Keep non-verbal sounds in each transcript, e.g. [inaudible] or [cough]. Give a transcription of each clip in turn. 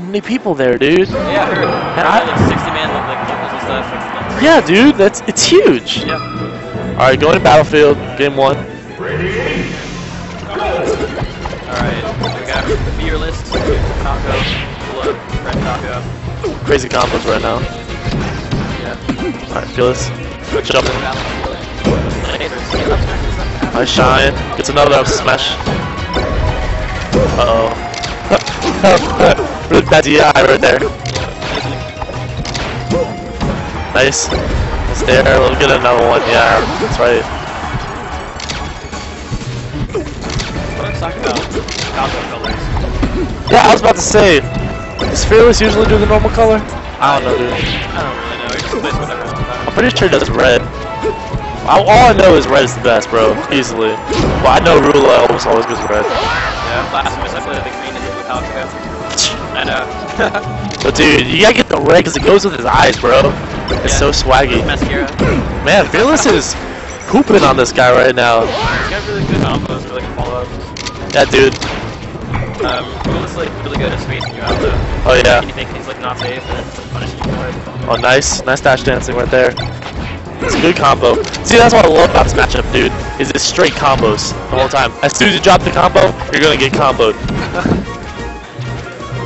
many people there, dude. Yeah, I heard. And I I- like 60 man like and stuff. Yeah, dude, that's it's huge. yeah. All right, going to battlefield, game one. Alright, we got beer list, Falco, blood, red Falco. Crazy combos right now. Yeah. All right, fearless. Good job. Lasers. Nice shine. Gets another up smash. Uh oh. [laughs] really bad DI right there. Nice. It's there. We'll get another one. Yeah, that's right. What I'm talking about. Yeah, I was about to say. Does Fearless usually do the normal color? I don't know, dude. I don't really know, I'm pretty sure does red. All, I know is red is the best, bro. Easily. Well, I know Rula almost always goes red. Yeah, Blasphemous, I played the green and the blue Falco. I know. [laughs] But dude, you gotta get the red because it goes with his eyes, bro. It's Yeah. so swaggy. Mascara. Man, Fearless is pooping on this guy right now. He's got really good combos for like follow-up. Yeah, dude. Um, Will's like really good at spacing you out though. Oh yeah. And you think he's like not safe and it's like punishing you for it. Oh, nice, nice dash dancing right there. It's a good combo. See, that's what I love about this matchup, dude. Is it's straight combos the whole time. As soon as you drop the combo, you're gonna get comboed. [laughs]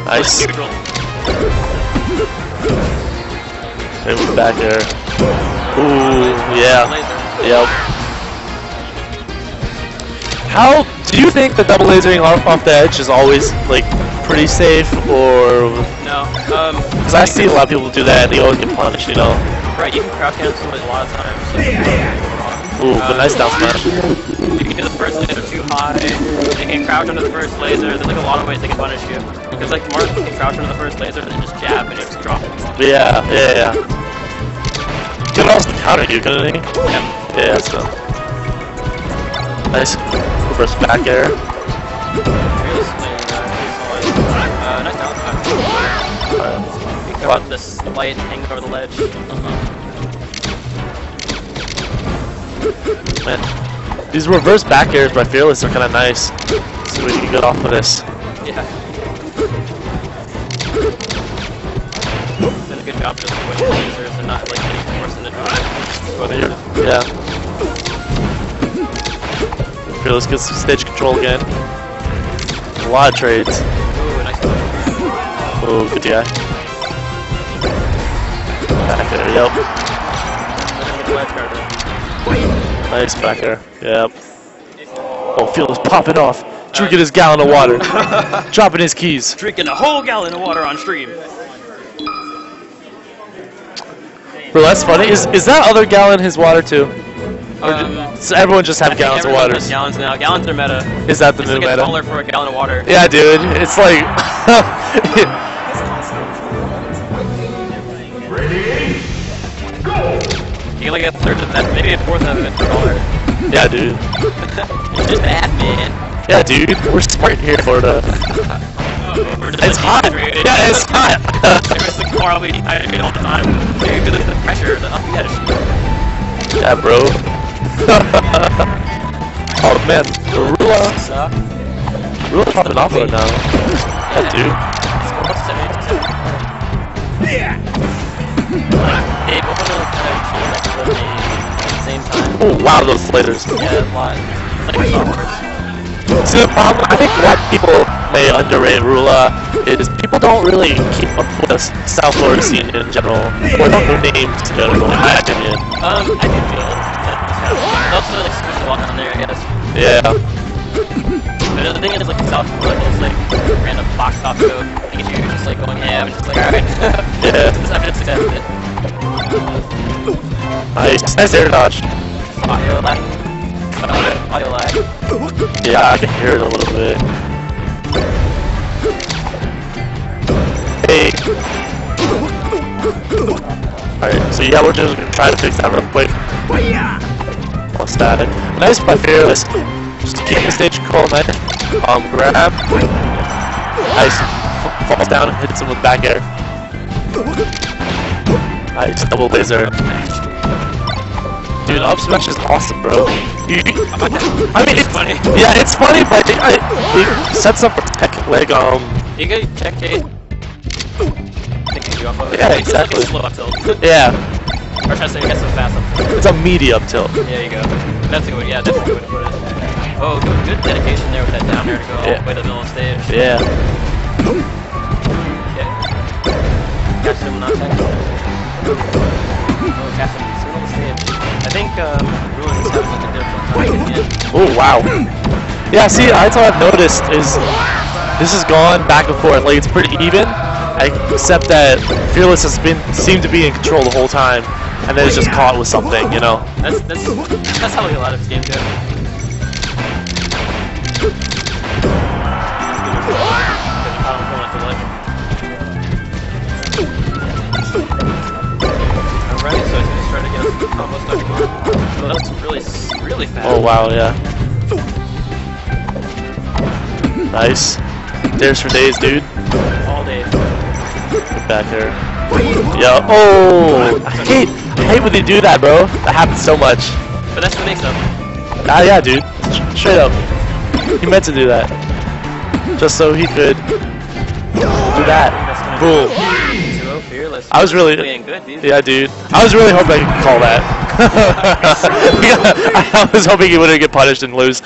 Nice. With the back air. Ooh, yeah. Yep. How do you think the double lasering off, off the edge is always like pretty safe, or No. Um, because I see a lot of people do that and they always get punished, you know? right, you can crouch cancel it a lot of times. Ooh, but nice down smash. Can the first laser too high. They can crouch under the first laser. There's like a lot of ways they can punish you. Because like Marth can crouch under the first laser and then just jab and just drop. Yeah, yeah, yeah. He could also counter you, couldn't he? Yeah. Yeah, so. Nice reverse back air. Uh. Uh, nice down smash. Alright. You covered the slight hang over the ledge. Man, these reverse back airs by Fearless are kind of nice. See what you can get off of this. Yeah. Did a good job just pushing lasers and not like getting forced into drawing. Oh, yeah. Fearless gets some stage control again. A lot of trades. Ooh, nice one. Oh, good DI. Back air, yep. Look at the ledge guard. Nice back air, yep. Oh, Fearless popping off. Drinking his gallon of water. [laughs] Dropping his keys. Drinking a whole gallon of water on stream. Bro, that's funny. Is is that other gallon his water too? Or Um, ju- so everyone just I have think gallons of everyone water? has Gallons now. Gallons are meta. Is that the It's new like a meta? dollar for a gallon of water. Yeah, dude. It's like. [laughs] Ready? can like a third of that, maybe a fourth of it a dollar. yeah, dude. It's [laughs] just bad, man. Yeah, dude. We're smart here, Florida. [laughs] We're just, It's like, hot. dehydrated. Yeah, it's [laughs] hot. Everyone's like horribly dehydrated all the time. Maybe because of the pressure, the up the edge. yeah, bro. oh man, Rula, Suck. Rula popping off right now. Yeah, dude. Yeah. They both are like kind of cool, like rotating at the same time. Oh wow, those lasers. Yeah, a lot. It's like See, the problem, I think what people may underrate Rula is people don't really keep up with the South Florida scene in general, or the whole names in general, in my opinion. Um, I do feel that it's kind of It's also like a lot down there, I guess. Yeah. But the thing is, like, South Florida is like random box top go Pikachu just like going ham and just like, alright. [laughs] [laughs] Yeah. Just not Nice. Air dodge. Audio lag. Audio lag. Yeah, I can hear it a little bit. Hey. Alright, so yeah, we're just gonna try to fix that real quick. Oh, static. Nice by Fearless. Just to keep the stage control, nice. Um, grab. Nice. Falls down and hits him with back air. Nice, double laser. Dude, up smash is awesome, bro. [laughs] I mean, it's funny. Yeah, it's funny, but it, I, it sets up a tech leg. Um, You can check Kate. you off of it. Yeah, It's [laughs] a exactly. slow up tilt. Yeah, or should I say, I guess a fast up tilt. it's a medium tilt. There you go. That's a good, yeah, that's a good way to put it. Oh, good, good dedication there with that down air to go all the way to the middle of the stage. Yeah. Okay. Catch him not tech. Oh, catch him middle of the stage. I think um, Ruins having like a different time again. Oh wow. Yeah, see, that's what I've noticed is this has gone back and forth. Like it's pretty even, except that Fearless has been seemed to be in control the whole time, and then it's just caught with something, you know. That's that's that's how like a lot of his games go. Really, fast. Oh wow, yeah. Nice. Dares for days, dude. All day. Get Back there. Yeah. Oh, I hate, I hate when they do that, bro. That happens so much. But that's the mix-up. Ah, yeah, dude. Straight up. He meant to do that. Just so he could do that. Boom. 2-0 Fearless. I was really- good, dude. Yeah, dude. I was really hoping I could call that. [laughs] I was hoping he wouldn't get punished and lose.